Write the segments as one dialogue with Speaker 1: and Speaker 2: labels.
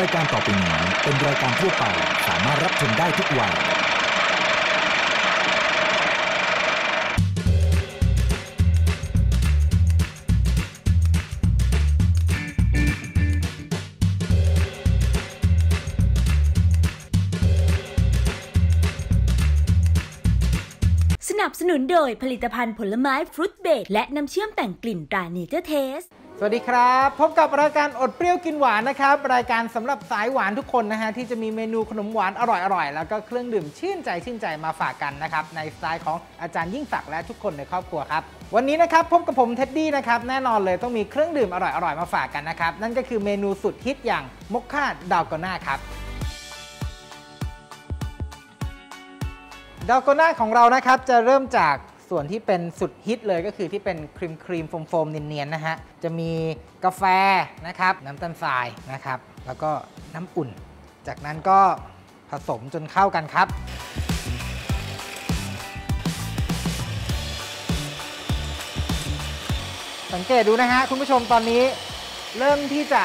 Speaker 1: รายการต่อไปนี้เป็นรายการทั่วไปสามารถรับชมได้ทุกวัย
Speaker 2: สนับสนุนโดยผลิตภัณฑ์ผลไม้ฟรุตเบรดและน้ำเชื่อมแต่งกลิ่นตราเนเจอร์เทส
Speaker 3: สวัสดีครับ พบกับรายการอดเปรี้ยวกินหวานนะครับ รายการสำหรับสายหวานทุกคนนะฮะที่จะมีเมนูขนมหวานอร่อยๆ แล้วก็เครื่องดื่มชื่นใจชื่นใจมาฝากกันนะครับ ในสไตล์ของอาจารย์ยิ่งศักดิ์และทุกคนในครอบครัวครับ วันนี้นะครับพบกับผมเท็ดดี้นะครับ แน่นอนเลยต้องมีเครื่องดื่มอร่อยๆ มาฝากกันนะครับ นั่นก็คือเมนูสุดฮิตอย่างมอคค่าดาวกอน่าครับดาวโกน่าของเรานะครับจะเริ่มจาก ส่วนที่เป็นสุดฮิตเลยก็คือที่เป็นครีมครีมโฟมโฟมเนียนๆนะฮะ จะมีกาแฟนะครับ น้ำตาลทรายนะครับ แล้วก็น้ำอุ่น จากนั้นก็ผสมจนเข้ากันครับสังเกตดูนะฮะคุณผู้ชมตอนนี้เริ่มที่จะ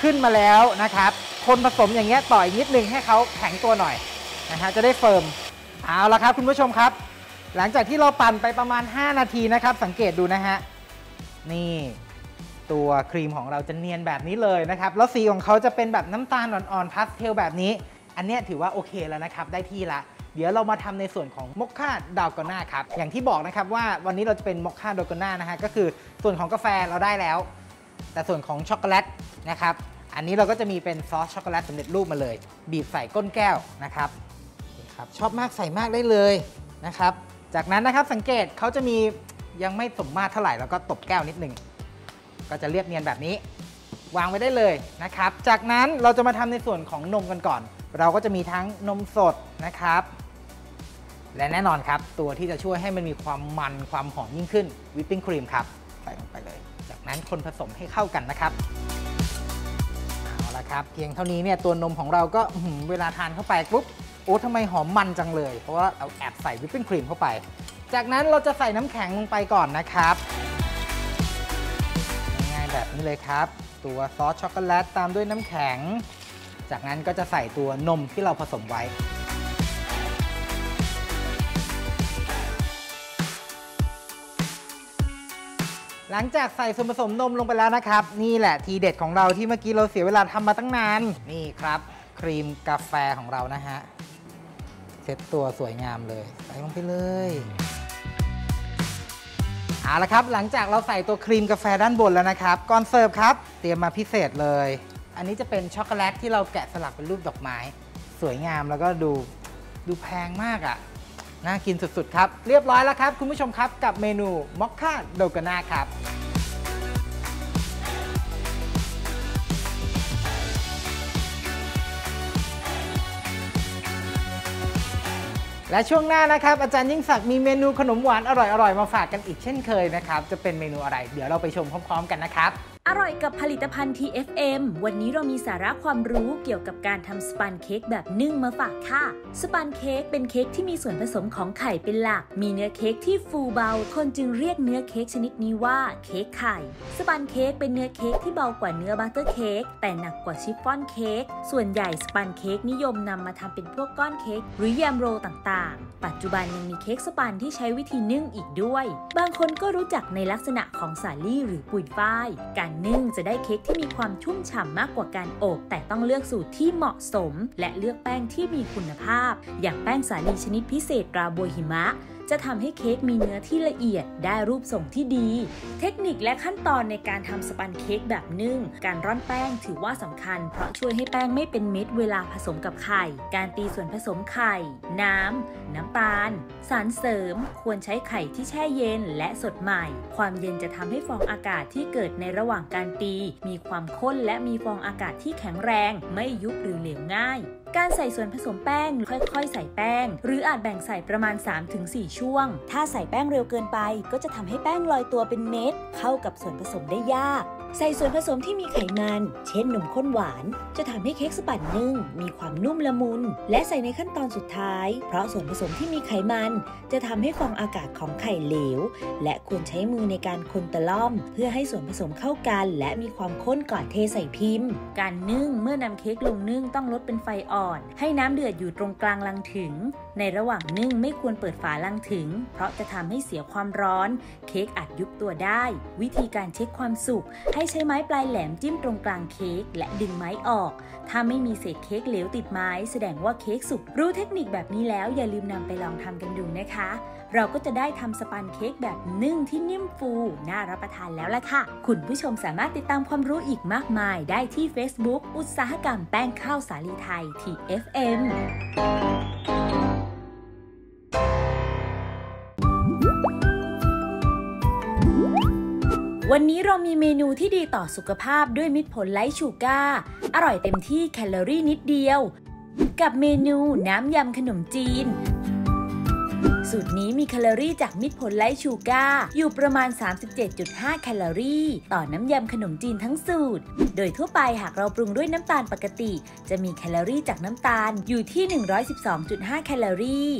Speaker 3: ขึ้นมาแล้วนะครับ คนผสมอย่างเงี้ยต่ออีกนิดนึงให้เขาแข็งตัวหน่อยนะฮะจะได้ firm เอาละครับคุณผู้ชมครับ หลังจากที่เราปั่นไปประมาณ 5 นาทีนะครับ สังเกตดูนะฮะ นี่ ตัวครีมของเราจะเนียนแบบนี้เลยนะครับ แล้วสีของเขาจะเป็นแบบน้ำตาลอ่อนๆพาสเทลแบบนี้ อันนี้ถือว่าโอเคแล้วนะครับ ได้ที่ละ เดี๋ยวเรามาทำในส่วนของมอคค่าดาวกอน่าครับ อย่างที่บอกนะครับว่าวันนี้เราจะเป็นมอคค่าดาวกอน่านะฮะ ก็คือส่วนของกาแฟเราได้แล้ว แต่ส่วนของช็อกโกแลตนะครับ อันนี้เราก็จะมีเป็นซอสช็อกโกแลตสำเร็จรูปมาเลย บีบใส่ก้นแก้วนะครับ ครับ ชอบมากใส่มากได้เลยนะครับ จากนั้นนะครับสังเกตเขาจะมียังไม่สมมาตรเท่าไหร่แล้วก็ตบแก้วนิดนึงก็จะเรียบเนียนแบบนี้ วางไว้ได้เลยนะครับ จากนั้นเราจะมาทำในส่วนของนมกันก่อน เราก็จะมีทั้งนมสดนะครับ และแน่นอนครับ ตัวที่จะช่วยให้มันมีความมันความหอมยิ่งขึ้นวิปปิ้งครีมครับใส่ลงไปเลย จากนั้นคนผสมให้เข้ากันนะครับเอาละครับ เพียงเท่านี้เนี่ยตัวนมของเราก็เวลาทานเข้าไปปุ๊บ โอ้ทำไมหอมมันจังเลย เพราะว่าเราแอบใส่วิปปิ้งครีมเข้าไป จากนั้นเราจะใส่น้ำแข็งลงไปก่อนนะครับง่ายๆแบบนี้เลยครับ ตัวซอสช็อกโกแลตตามด้วยน้ำแข็ง จากนั้นก็จะใส่ตัวนมที่เราผสมไว้หลังจากใส่ส่วนผสมนมลงไปแล้วนะครับ นี่แหละทีเด็ดของเราที่เมื่อกี้เราเสียเวลาทำมาตั้งนาน นี่ครับ ครีมกาแฟของเรานะฮะ เซ็ตตัวสวยงามเลยใส่ลงไปเลยเอาละครับ หลังจากเราใส่ตัวครีมกาแฟด้านบนแล้วนะครับก่อนเสิร์ฟครับ เตรียมมาพิเศษเลย อันนี้จะเป็นช็อกโกแลตที่เราแกะสลักเป็นรูปดอกไม้ สวยงามแล้วก็ดูดูแพงมากอะ่ะน่ากินสุดๆครับ เรียบร้อยแล้วครับ คุณผู้ชมครับกับเมนูมอคค่าโดกาน่าครับ และช่วงหน้านะครับอาจารย์ยิ่งศักดิ์มีเมนูขนมหวานอร่อยๆ มาฝากกันอีกเช่นเคยนะครับ จะเป็นเมนูอะไร เดี๋ยวเราไปชมพร้อม ๆ กันนะครับ
Speaker 2: อร่อยกับผลิตภัณฑ์ TFM วันนี้เรามีสาระความรู้เกี่ยวกับการทำสปันเค้กแบบนึ่งมาฝากค่ะ sponge cake เป็นเค้กที่มีส่วนผสมของไข่เป็นหลัก มีเนื้อเค้กที่ฟูเบา คนจึงเรียกเนื้อเค้กชนิดนี้ว่าเค้กไข่ sponge cake เป็นเนื้อเค้กที่เบากว่าเนื้อ butter cake แต่หนักกว่า chiffon cake ส่วนใหญ่ sponge cake นิยมนำมาทำเป็นพวกก้อนเค้กหรือแยมโรลต่างๆ ปัจจุบันยังมีเค้ก sponge ที่ใช้วิธีนึ่งอีกด้วย บางคนก็รู้จักในลักษณะของสาลี่หรือปุยฝ้ายการนึ่งจะได้เค้กที่มีความชุ่มฉ่ำมากกว่าการอบ แต่ต้องเลือกสูตรที่เหมาะสม และเลือกแป้งที่มีคุณภาพ อย่างแป้งสาลีชนิดพิเศษราโบวหิมะ จะทำให้เค้กมีเนื้อที่ละเอียดได้รูปทรงที่ดี เทคนิคและขั้นตอนในการทำสปันเค้กแบบนึ่ง การร่อนแป้งถือว่าสำคัญ เพราะช่วยให้แป้งไม่เป็นเม็ดเวลาผสมกับไข่ การตีส่วนผสมไข่ น้ำ น้ำตาล สารเสริม ควรใช้ไข่ที่แช่เย็นและสดใหม่ ความเย็นจะทำให้ฟองอากาศที่เกิดในระหว่างการตี มีความข้นและมีฟองอากาศที่แข็งแรง ไม่ยุบหรือเหลวง่าย การใส่ส่วนผสมแป้งค่อยๆ ใส่แป้ง หรืออาจแบ่งใส่ประมาณ 3-4 ช่วง ถ้าใส่แป้งเร็วเกินไป ก็จะทำให้แป้งลอยตัวเป็นเม็ด เข้ากับส่วนผสมได้ยาก ใส่ส่วนผสมที่มีไขมัน เช่นนมข้นหวาน จะทำให้เค้กสปันนึ่งมีความนุ่มละมุน และใส่ในขั้นตอนสุดท้าย เพราะส่วนผสมที่มีไขมัน จะทำให้ฟองอากาศของไข่เหลว และควรใช้มือในการคนตะล่อม เพื่อให้ส่วนผสมเข้ากัน และมีความข้นก่อนเทใส่พิมพ์ การนึ่งเมื่อนำเค้กลงนึ่งต้องลดเป็นไฟอ่อนให้น้ำเดือดอยู่ตรงกลางลังถึง ในระหว่างนึ่งไม่ควรเปิดฝาลังถึง เพราะจะทำให้เสียความร้อน เค้กอาจยุบตัวได้ วิธีการเช็คความสุก ให้ใช้ไม้ปลายแหลมจิ้มตรงกลางเค้กและดึงไม้ออก ถ้าไม่มีเศษเค้กเหลวติดไม้ แสดงว่าเค้กสุก รู้เทคนิคแบบนี้แล้วอย่าลืมนำไปลองทำกันดูนะคะ เราก็จะได้ทำสปันเค้กแบบนึ่งที่นิ่มฟู น่ารับประทานแล้วล่ะค่ะ คุณผู้ชมสามารถติดตามความรู้อีกมากมาย ได้ที่ Facebook อุตสาหกรรมแป้งข้าวสาลีไทย TFM วันนี้เรามีเมนูที่ดีต่อสุขภาพด้วยมิตรผลไลท์ชูการ์อร่อยเต็มที่แคลอรี่นิดเดียว กับเมนูน้ำยำขนมจีน สูตรนี้มีแคลอรี่จากมิตรผล Light Sugar อยู่ประมาณ 37.5 แคลอรี่ ต่อน้ำยำขนมจีนทั้งสูตร โดยทั่วไปหากเราปรุงด้วยน้ำตาลปกติ จะมีแคลอรี่จากน้ำตาลอยู่ที่ 112.5 แคลอรี่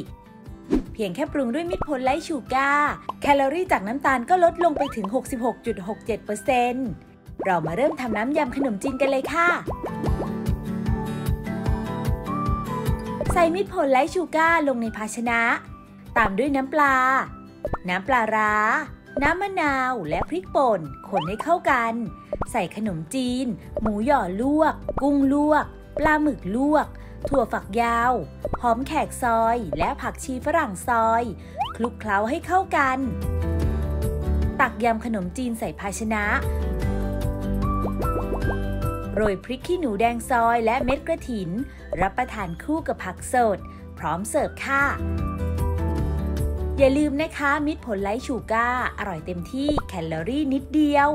Speaker 2: เพียงแค่ปรุงด้วยมิตรผล Light Sugar แคลอรี่จากน้ำตาลก็ลดลงไปถึง 66.67%เรามาเริ่มทำน้ำยำขนมจีนกันเลยค่ะใส่มิตรผลไลท์ชูการ์ลงในภาชนะ ตามด้วยน้ำปลา น้ำปลาร้า น้ำมะนาวและพริกป่นคนให้เข้ากัน ใส่ขนมจีน หมูหย่อลวก กุ้งลวก ปลาหมึกลวก ถั่วฝักยาว หอมแขกซอยและผักชีฝรั่งซอย คลุกเคล้าให้เข้ากัน ตักยำขนมจีนใส่ภาชนะ โรยพริกขี้หนูแดงซอยและเม็ดกระถิน รับประทานคู่กับผักสด พร้อมเสิร์ฟค่ะ อย่าลืมนะคะ มิตรผลไลท์ชูการ์อร่อยเต็มที่แคลอรี่นิดเดียว